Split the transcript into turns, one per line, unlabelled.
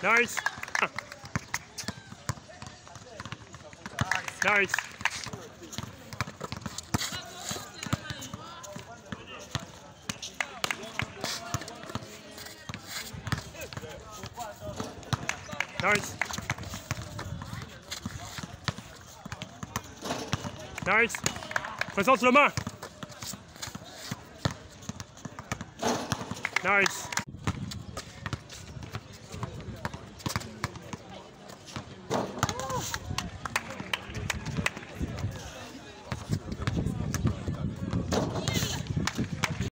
Nice. Nice. Nice. Nice. Présente le main. Nice.